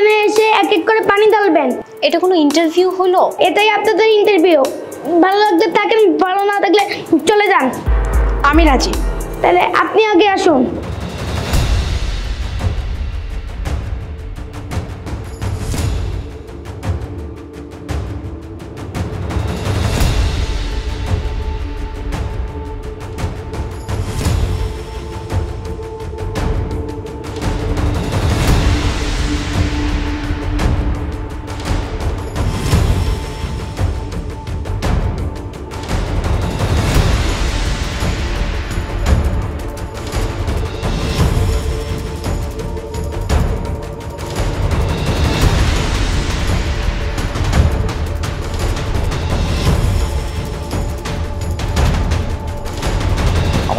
এখানে এসে এক এক করে পানি ঢালবেন। এটা কোনো ইন্টারভিউ হলো? এটাই আপনাদের ইন্টারভিউ ভালো লাগলে থাকেন ভালো না থাকলে চলে যান। আমি রাজি। তাহলে আপনি আগে আসুন।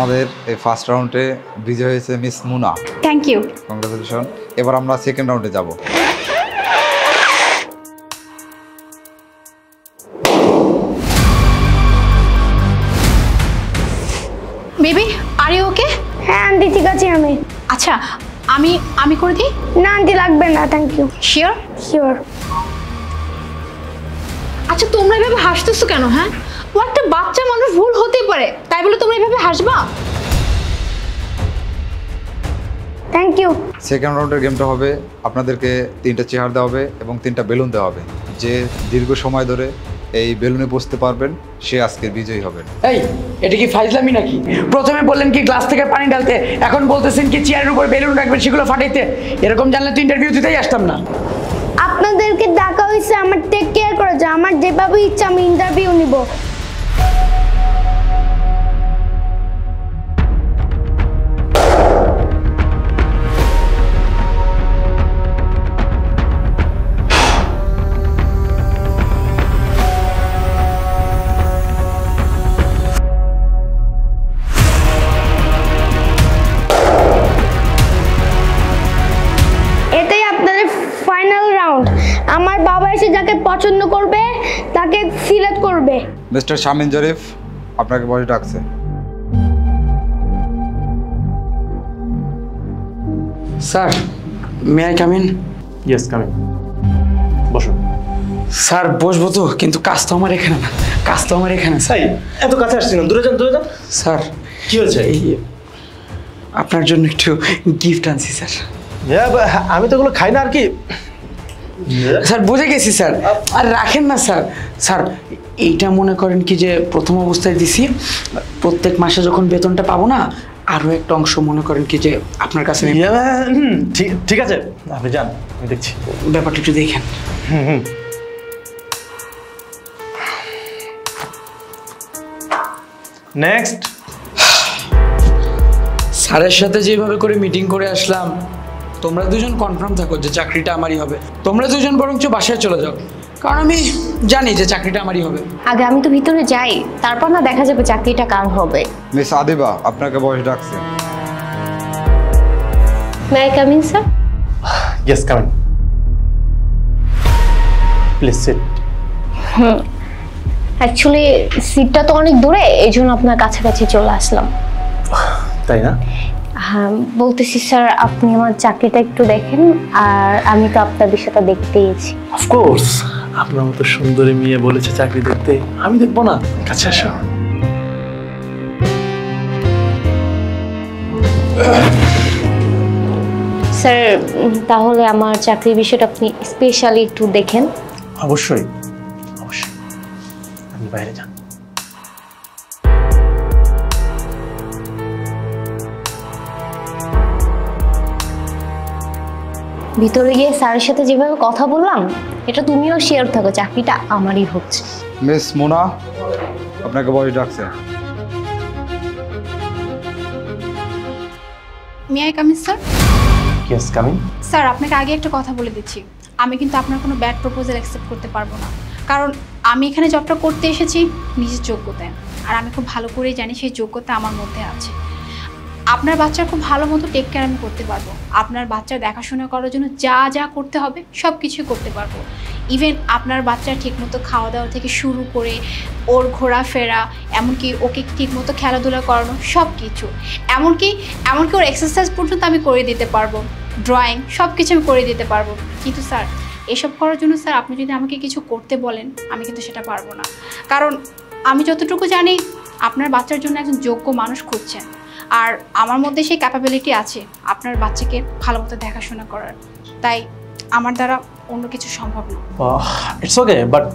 আমাদের এই ফার্স্ট রাউন্ডে বিজয় হয়েছে miss Muna. Thank you congratulation এবার আমরা সেকেন্ড রাউন্ডে যাব। বেবি আর ইউ ওকে হ্যাঁ আন্টি ঠিক আছে আমি। আচ্ছা আমি আমি করে দিই? না আন্টি লাগবে না থ্যাংক ইউ শিওর শিওর আচ্ছা তোমরা এভাবে হাসতেছো কেন হ্যাঁ? ও একটা বাচ্চা মানুষ ভুল হতেই পারে। তাই বলে তোমরা এভাবে হাসবা? থ্যাংক ইউ সেকেন্ড রাউন্ডের গেমটা হবে আপনাদেরকে তিনটা চেয়ার দেওয়া হবে এবং তিনটা বেলুন দেওয়া হবে। যে দীর্ঘ সময় ধরে এই বেলুনে বসতে পারবেন সে আজকের বিজয়ী হবেন। এই এটা কি ফাইজলামি নাকি? প্রথমে বললেন কি গ্লাস থেকে পানি ঢালতে এখন বলতেছেন কি চেয়ারের উপর বেলুন রাখবেন সেগুলো ফাটাইতে। এরকম জানলে তো ইন্টারভিউ দিতেই আসতাম না। আপনাদেরকে ডাকা হয়েছে আমার টেক কেয়ার করা যায় আমার যেভাবে ইচ্ছা আমি ইন্টারভিউ নিব। করবে মিস্টার শামিন জরিফ আপনাকে বডি ডাকছে। Sir may I come in yes coming বসুন। স্যার বসবো তো কিন্তু কাজ তো আমার এখানে না। কাজ তো আমার এখানে স্যার। এত কাছে আসছি না। দূরে যান দূরে যান। স্যার কি হয়েছে? আপনার জন্য একটু গিফট আনছি স্যার। হ্যাঁ, আমি তো এগুলো খাই না আর কি। স্যার বুঝে গেছি স্যার। আর রাখেন না স্যার। স্যার এইটা মনে করেন কি যে প্রথম অবস্থায় দিছি প্রত্যেক মাসে যখন বেতনটা পাবো না আরও একটা অংশ মনে করেন কি যে আপনার কাছে ঠিক ঠিক আছে। আপনি যান আমি দেখছি। ব্যাপারটা একটু দেখেন। নেক্সট স্যারের সাথে যেভাবে করে মিটিং করে আসলাম তোমরা দুজন কনফার্ম থাকো যে চাকরিটা আমারই হবে। তোমরা দুজন বরঞ্চ বাসায় চলে যাও। কারণ আমি জানি যে চাকরিটা আমারই হবে। আগে আমি তো ভিতরে যাই তারপর না দেখা যাবে চাকরিটা কার হবে। মিস আদিবা আপনাকে বয়স ডাকছে। May I coming sir yes coming please sit actually সিটটা তো অনেক দূরে এই জন্য আপনার কাছাকাছি চলে আসলাম। তাই না? হ্যাঁ বলতেছি স্যার আপনি আমার চাকরিটা একটু দেখেন আর আমি তো আপনার বিষয়টা দেখতেই এসেছি অফকোর্স আপনার মতো সুন্দরী মেয়ে বলেছে চাকরি দেখতে আমি দেখব না। কাছে আসো। স্যার তাহলে আমার চাকরির বিষয়টা আপনি স্পেশালি একটু দেখেন। অবশ্যই অবশ্যই। আপনি বাইরে যান ভিতরে গিয়ে স্যারের সাথে যেভাবে কথা বললাম এটা তুমিও শেয়ার থাকো চাকরিটা আমারই হচ্ছে। মিস মোনা আপনাকে বয়স ডাকছে। May I coming sir yes coming sir আপনাকে আগে একটা কথা বলে দিচ্ছি। আমি কিন্তু আপনার কোনো ব্যাড প্রপোজাল অ্যাকসেপ্ট করতে পারব না। কারণ আমি এখানে জবটা করতে এসেছি নিজের যোগ্যতায়। আর আমি খুব ভালো করেই জানি সেই যোগ্যতা আমার মধ্যে আছে। আপনার বাচ্চার খুব ভালো মতো টেক কেয়ার আমি করতে পারব। আপনার বাচ্চার দেখাশোনা করার জন্য যা যা করতে হবে সব কিছুই করতে পারব। ইভেন আপনার বাচ্চার ঠিকমতো খাওয়া দাওয়া থেকে শুরু করে ওর ঘোরাফেরা, এমনকি ওকে ঠিকমতো খেলাধুলা করানো সব কিছু এমনকি এমনকি ওর এক্সারসাইজ পর্যন্ত আমি করে দিতে পারব। ড্রয়িং সব কিছু আমি করে দিতে পারব। কিন্তু স্যার, এসব করার জন্য স্যার আপনি যদি আমাকে কিছু করতে বলেন, আমি কিন্তু সেটা পারব না। কারণ আমি যতটুকু জানি আপনার বাচ্চার জন্য একজন যোগ্য মানুষ খুঁজছেন। আর আমার মধ্যে সেই ক্যাপাবিলিটি আছে আপনার বাচ্চাকে ভালো মতো দেখাশোনা করার। তাই আমার দ্বারা অন্য কিছু সম্ভব না। ইটস ওকে বাট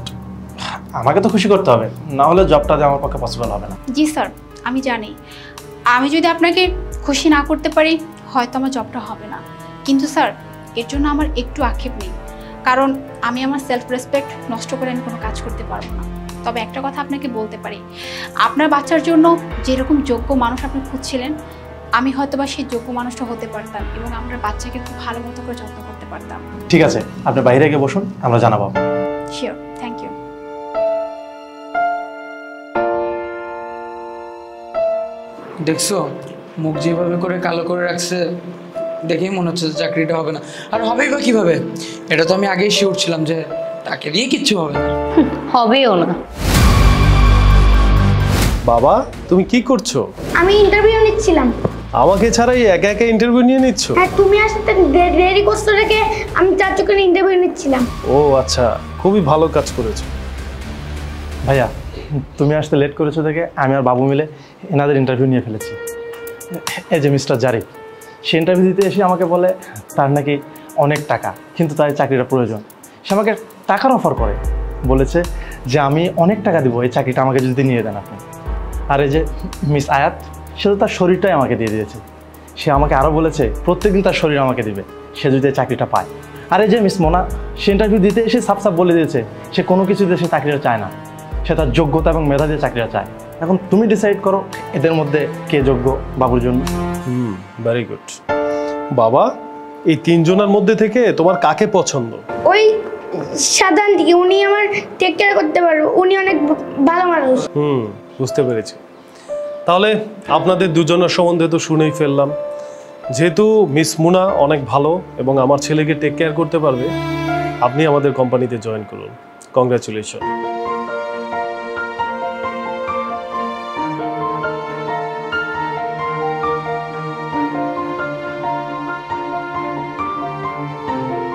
আমাকে তো খুশি করতে হবে। না হলে জবটা আমার পক্ষে পসিবল হবে না। জি স্যার আমি জানি। আমি যদি আপনাকে খুশি না করতে পারি হয়তো আমার জবটা হবে না। কিন্তু স্যার এর জন্য আমার একটু আক্ষেপ নেই। কারণ আমি আমার সেলফ রেসপেক্ট নষ্ট করে আমি কোনো কাজ করতে পারব না। তবে একটা কথা আপনাকে বলতে পারি। আপনার বাচ্চার জন্য যেরকম যোগ্য মানুষ আপনি খুঁজছিলেন আমি হয়তো বা সেই যোগ্য মানুষটা হতে পারতাম এবং আমরা বাচ্চাকে খুব ভালো মতো করে যত্ন করতে পারতাম। ঠিক আছে আপনি বাইরে গিয়ে বসুন আমরা জানাব শিওর থ্যাংক ইউ দেখছ মুখ যেভাবে করে কালো করে রাখছে দেখেই মনে হচ্ছে যে চাকরিটা হবে না। আর হবেই বা কীভাবে? এটা তো আমি আগেই শিওর ছিলাম যে তাকে দিয়ে কিচ্ছু হবে না। হবেও না। বাবা তুমি কি করছ? আমি ইন্টারভিউ নিচ্ছিলাম। আমাকে ছাড়াই একা একা ইন্টারভিউ নিয়ে নিচ্ছ? হ্যাঁ তুমি আসতে দেরি করছ রেখে আমি চার চোখের ইন্টারভিউ নিচ্ছিলাম। ও আচ্ছা খুবই ভালো কাজ করেছ। ভাইয়া তুমি আসতে লেট করেছ দেখে আমি আর বাবু মিলে এনাদের ইন্টারভিউ নিয়ে ফেলেছি। এই যে মিস্টার জারিফ সে ইন্টারভিউ দিতে এসে আমাকে বলে তার নাকি অনেক টাকা কিন্তু তার চাকরিটা প্রয়োজন। সে আমাকে টাকার অফার করে। বলেছে যে আমি অনেক টাকা দিব এই চাকরিটা আমাকে যদি নিয়ে দেন আপনি। আর এই যে মিস আয়াত সে তো তার শরীরটাই আমাকে দিয়ে দিয়েছে। সে আমাকে আরও বলেছে প্রত্যেকদিন তার শরীর আমাকে দিবে সে যদি এই চাকরিটা পায়। আর এই যে মিস মোনা সে ইন্টারভিউ দিতে এসে সাপ সাপ বলে দিয়েছে সে কোনো কিছুতে সে চাকরিটা চায় না। সে তার যোগ্যতা এবং মেধা দিয়ে চাকরিটা চায়। এখন তুমি ডিসাইড করো এদের মধ্যে কে যোগ্য বাবুর জন্য। হুম ভেরি গুড বাবা এই তিনজনের মধ্যে থেকে তোমার কাকে পছন্দ? ওই সাধারণ দিকে, উনি আমার টেক কেয়ার করতে পারব, উনি অনেক ভালো মানুষ। হুম, বুঝতে পেরেছি। তাহলে আপনাদের দুজনের সম্বন্ধে তো শুনেই ফেললাম। যেহেতু মিস মুনা অনেক ভালো এবং আমার ছেলেকে টেক কেয়ার করতে পারবে, আপনি আমাদের কোম্পানিতে জয়েন করুন। কংগ্রাচুলেশন